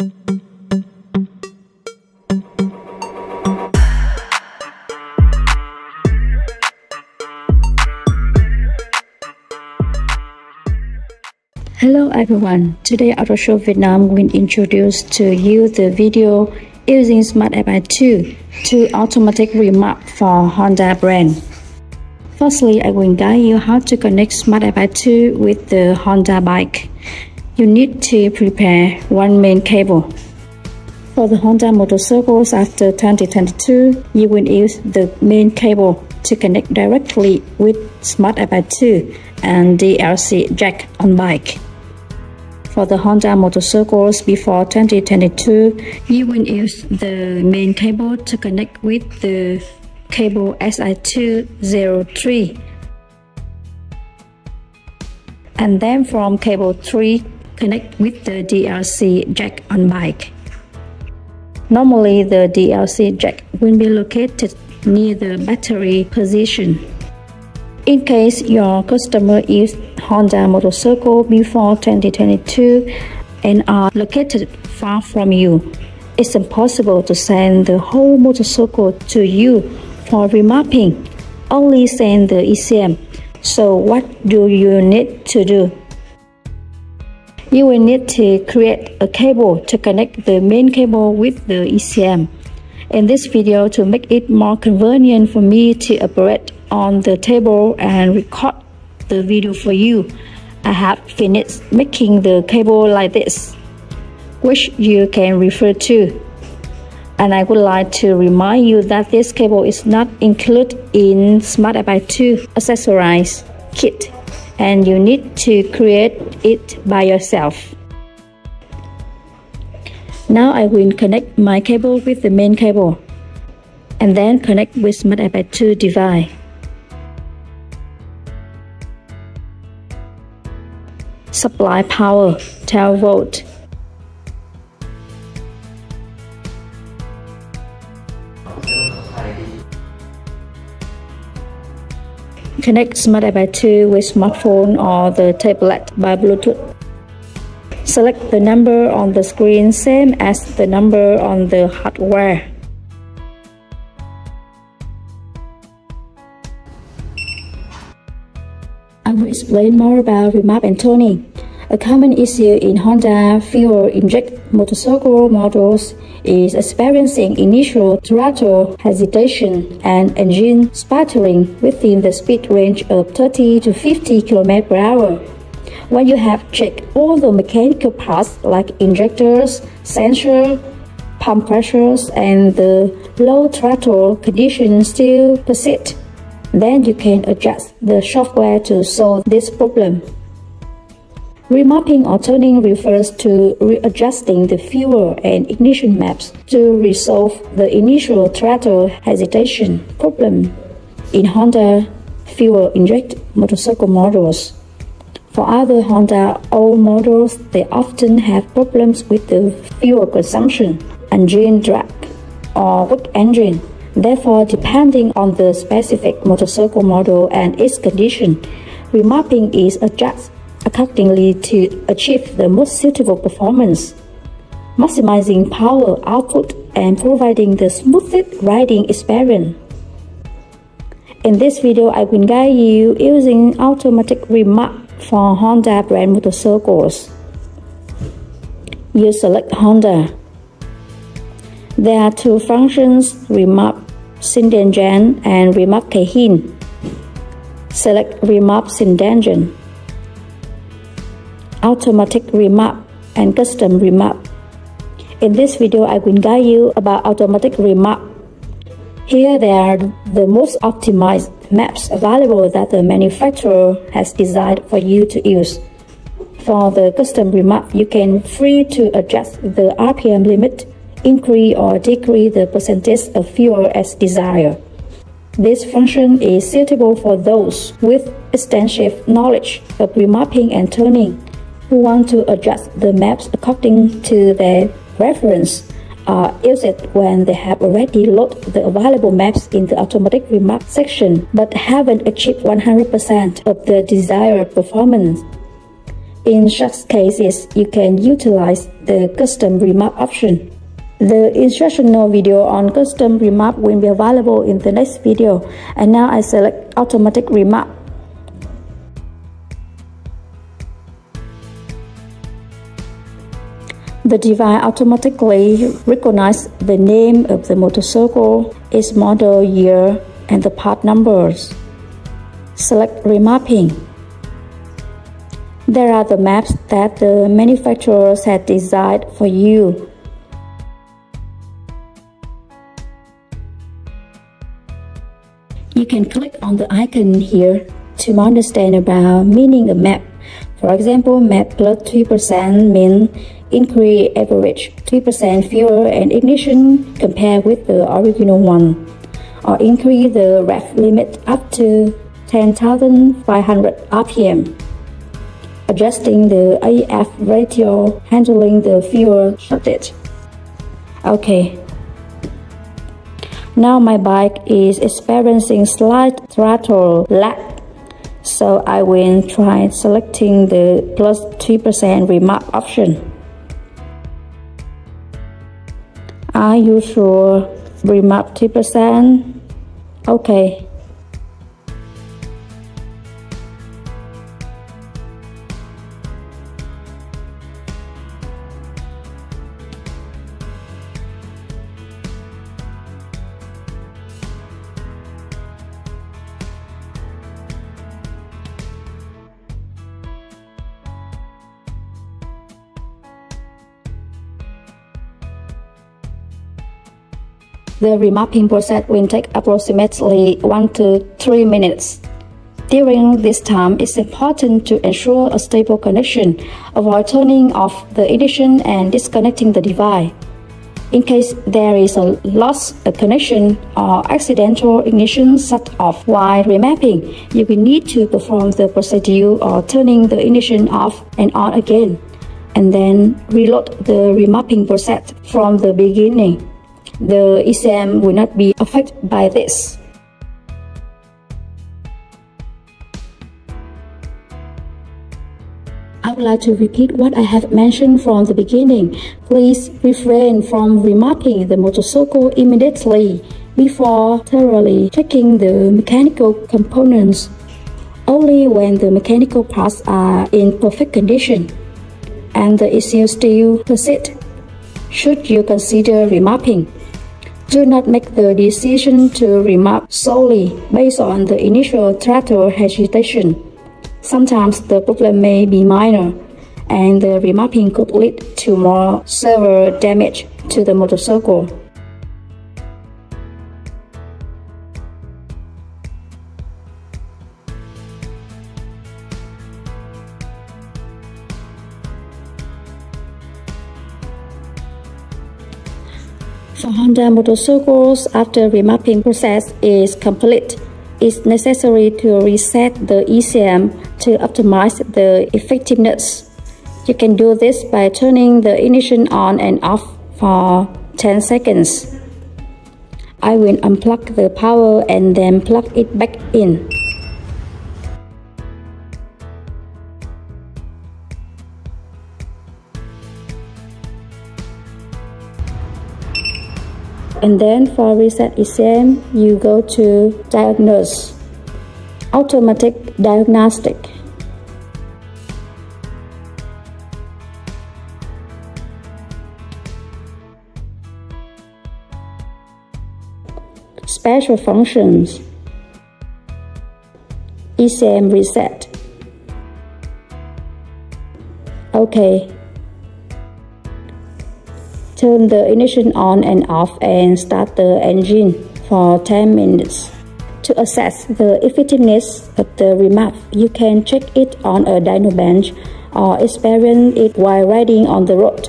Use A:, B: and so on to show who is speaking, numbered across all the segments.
A: Hello everyone, today Autoshop Vietnam will introduce to you the video using Smart FI 2 to automatic remap for Honda brand. Firstly, I will guide you how to connect Smart FI 2 with the Honda bike. You need to prepare one main cable. For the Honda motorcycles after 2022, you will use the main cable to connect directly with Smart FI 2 and DLC jack on bike. For the Honda motorcycles before 2022, you will use the main cable to connect with the cable SI203. And then from cable 3, connect with the DLC jack on bike. Normally, the DLC jack will be located near the battery position. In case your customer is Honda motorcycle before 2022 and are located far from you, it's impossible to send the whole motorcycle to you for remapping. Only send the ECM. So what do you need to do? You will need to create a cable to connect the main cable with the ECM. In this video, to make it more convenient for me to operate on the table and record the video for you. I have finished making the cable like this, which you can refer to. And I would like to remind you that this cable is not included in Smart FI 2 accessories kit and you need to create it by yourself. Now I will connect my cable with the main cable and then connect with Smart FI 2 device. supply power 12 volt. Connect Smart FI 2 with smartphone or the tablet by Bluetooth. Select the number on the screen same as the number on the hardware. I will explain more about remap and toning. A common issue in Honda fuel inject motorcycle models is experiencing initial throttle hesitation and engine sputtering within the speed range of 30 to 50 km per hour. When you have checked all the mechanical parts like injectors, sensor, pump pressures, and the low throttle condition still persist, then you can adjust the software to solve this problem. Remapping or toning refers to readjusting the fuel and ignition maps to resolve the initial throttle hesitation problem in Honda fuel inject motorcycle models. For other Honda old models, they often have problems with the fuel consumption, engine drag, or weak engine Therefore, depending on the specific motorcycle model and its condition, remapping is adjusted accordingly to achieve the most suitable performance, maximizing power output and providing the smoothest riding experience. In this video, I will guide you using automatic remap for Honda brand motorcycles. You select Honda there are two functions, remap Shindengen and remap Keihin. Select remap Shindengen. Automatic remap and custom remap. In this video, I will guide you about automatic remap. Here they are the most optimized maps available that the manufacturer has designed for you to use. For the custom remap, you can free to adjust the RPM limit increase or decrease the percentage of fuel as desired. This function is suitable for those with extensive knowledge of remapping and toning who want to adjust the maps according to their preference or use it when they have already loaded the available maps in the automatic remap section but haven't achieved 100% of the desired performance. In such cases, you can utilize the custom remap option. The instructional video on custom remap will be available in the next video. And now I select automatic remap. The device automatically recognizes the name of the motorcycle, its model year, and the part numbers. Select Remapping. There are the maps that the manufacturers have designed for you. You can click on the icon here to understand about meaning a map. For example, map plus 3% means increase average 3% fuel and ignition compared with the original one, or increase the rev limit up to 10,500 RPM. Adjusting the AF ratio, handling the fuel shortage. Okay. Now my bike is experiencing slight throttle lag so I will try selecting the plus 3% remap option. Are you sure? remap 3%? Okay. The remapping process will take approximately 1 to 3 minutes. During this time, it's important to ensure a stable connection, avoid turning off the ignition and disconnecting the device. In case there is a loss of connection or accidental ignition shut off while remapping, you will need to perform the procedure of turning the ignition off and on again, and then reload the remapping process from the beginning the ECM will not be affected by this. I would like to repeat what I have mentioned from the beginning. Please refrain from remapping the motorcycle immediately before thoroughly checking the mechanical components. Only when the mechanical parts are in perfect condition and the issue still persists should you consider remapping. Do not make the decision to remap solely based on the initial throttle hesitation. Sometimes the problem may be minor, and the remapping could lead to more severe damage to the motorcycle. For Honda motorcycles, after remapping process is complete, it's necessary to reset the ECM to optimize the effectiveness. You can do this by turning the ignition on and off for 10 seconds. I will unplug the power and then plug it back in. And then for reset ECM, you go to diagnose, automatic diagnostic. Special functions, ECM reset. Okay, Turn the ignition on and off and start the engine for 10 minutes. To assess the effectiveness of the remap, you can check it on a dyno bench or experience it while riding on the road.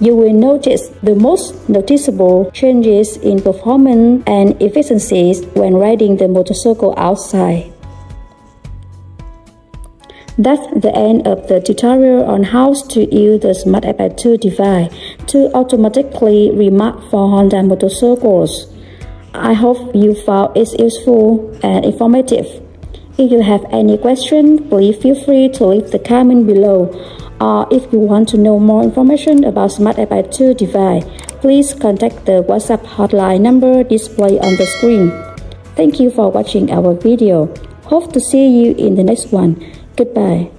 A: You will notice the most noticeable changes in performance and efficiencies when riding the motorcycle outside. That's the end of the tutorial on how to use the Smart FI 2 device to automatically remap for Honda motorcycles. I hope you found it useful and informative. If you have any question, please feel free to leave the comment below. Or if you want to know more information about Smart FI 2 device, please contact the WhatsApp hotline number displayed on the screen. Thank you for watching our video. Hope to see you in the next one. Goodbye.